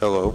Hello.